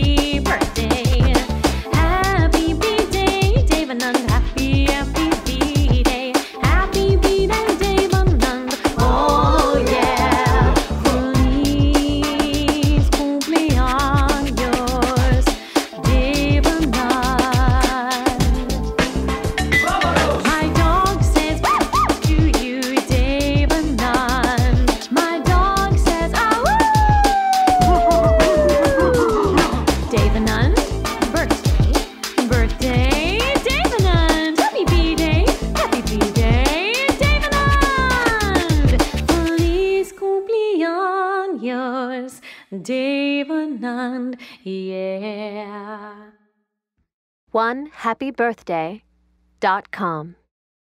Happy birthday. yours, Devanand, yeah. One happy birthday dot com.